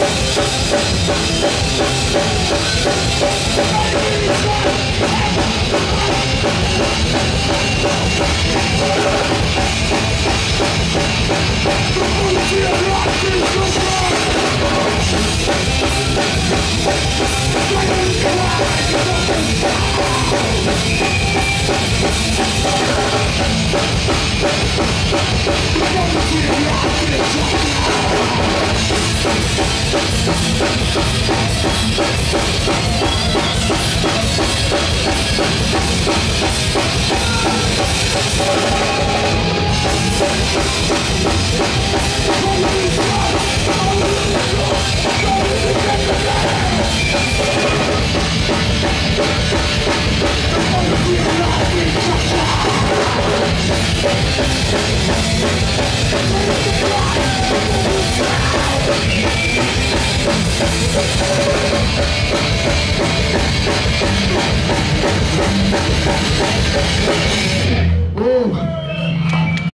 Let's go. Thank Boom.